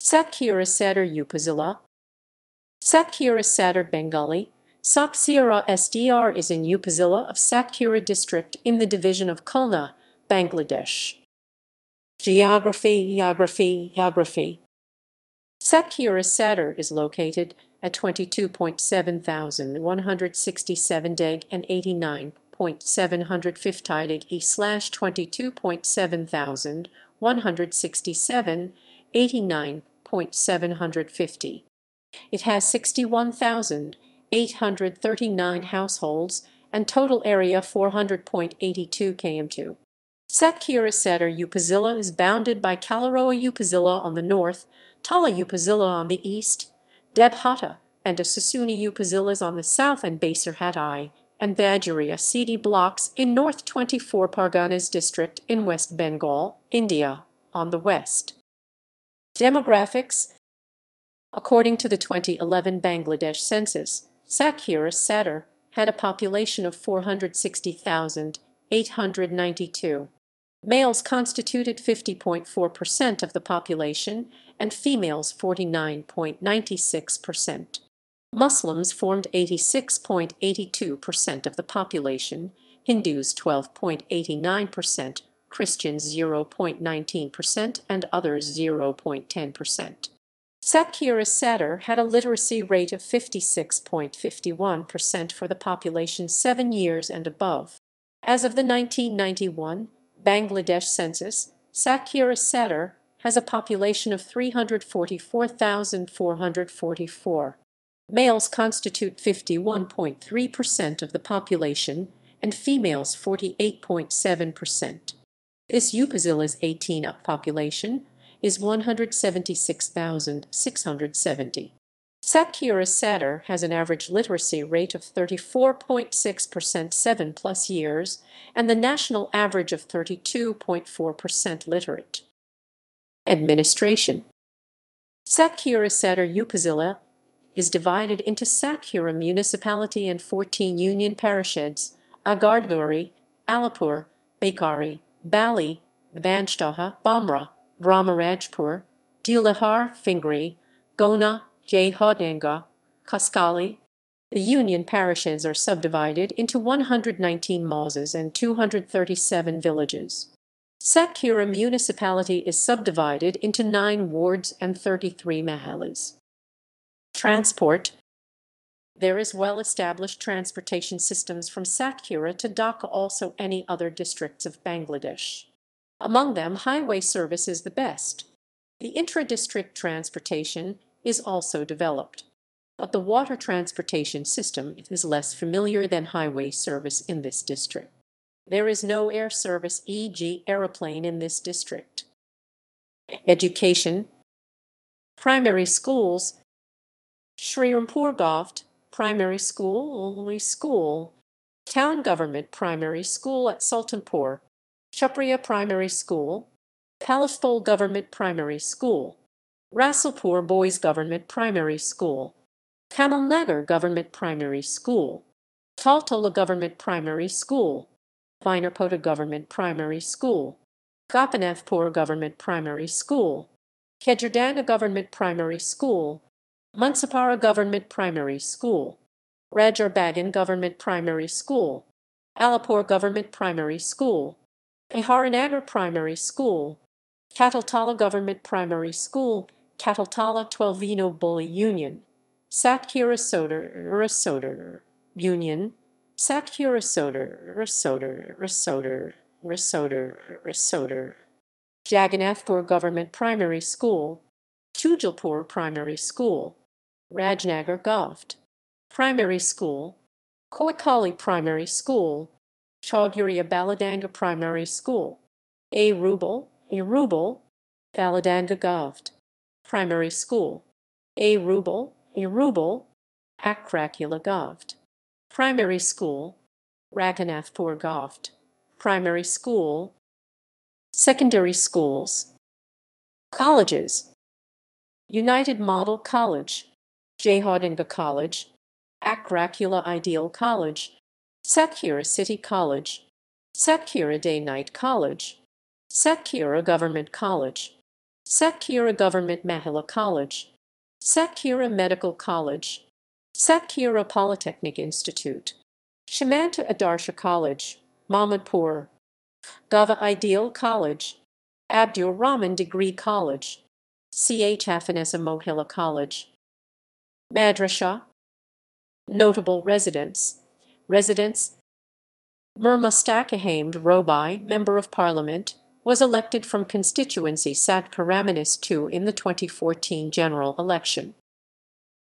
Satkhira Sadar Upazila Satkhira Sadar Bengali. Saksira SDR is in Upazila of Satkhira district in the division of Khulna, Bangladesh. Geography, Geography, Geography. Satkhira Sadar is located at 22.7167 deg and 89.750 e slash 22.7167 89.750. It has 61,839 households and total area 400.82 km2. Satkhira Sadar Upazila is bounded by Kalaroa Upazila on the north, Tala Upazila on the east, Debhata and Assasuni Upazilas on the south and Basarhatai and Baduria City blocks in North 24 Parganas district in West Bengal, India, on the west. Demographics According to the 2011 Bangladesh census, Satkhira Sadar had a population of 460,892. Males constituted 50.4% of the population and females 49.96%. Muslims formed 86.82% of the population, Hindus 12.89%, Christians 0.19%, and others 0.10%. Satkhira Sadar had a literacy rate of 56.51% for the population seven years and above. As of the 1991 Bangladesh census, Satkhira Sadar has a population of 344,444. Males constitute 51.3% of the population and females 48.7%. This Upazila's 18 up population is 176,670. Satkhira Sadar has an average literacy rate of 34.6% 7 plus years and the national average of 32.4% literate. Administration Satkhira Sadar Upazila is divided into Satkhira municipality and 14 union parishads, Agarduri, Alipur, Bakari, Bali, Banchtaha, Bamra, Ramarajpur, Dilahar, Fingri, Gona, Jayhodanga, Kaskali. The union parishes are subdivided into 119 mauses and 237 villages. Satkhira municipality is subdivided into 9 wards and 33 mahalas. Transport There is well-established transportation systems from Satkhira to Dhaka also any other districts of Bangladesh. Among them highway service is the best. The intra-district transportation is also developed. But the water transportation system is less familiar than highway service in this district. There is no air service e.g. aeroplane in this district. Education Primary schools Srirampur Govt Primary School, only school. Town Government Primary School at Sultanpur. Chapriya Primary School. Palastol Government Primary School. Rasulpur Boys Government Primary School. Kamalnagar Government Primary School. Taltola Government Primary School. Vinerpota Government Primary School. Gopinathpur Government Primary School. Kejardana Government Primary School. Mansapara Government Primary School. Rajarbagan Government Primary School. Alipur Government Primary School. Aharanagar Primary School. Kataltala Government Primary School. Kataltala Twelvino Bully Union. Satkhira Sodar Sodar Union. Satkhira Sodar Sodar Sodar Sodar Sodar. Jagannathpur Government Primary School. Chujalpur Primary School. Rajnagar Govt. Primary School. Koikali Primary School. Chauguria Baladanga Primary School. A Rubal, A Rubal, Baladanga Govt. Primary School. A Rubal, A Rubal, Akrakula Govt. Primary School. Raghunathpur Govt. Primary School. Secondary Schools. Colleges. United Model College, Jayhodinga College, Akrakula Ideal College, Satkhira City College, Satkhira Day Night College, Satkhira Government College, Satkhira Government Mahila College, Satkhira Medical College, Satkhira Polytechnic Institute, Shimanta Adarsha College, Mamadpur, Gava Ideal College, Abdur Rahman Degree College, CH Afanesa Mohila College, Madrasa, Notable Residents, Residents Mir Mustaqahamed Robai, Member of Parliament, was elected from constituency Sat Paraminis II in the 2014 general election.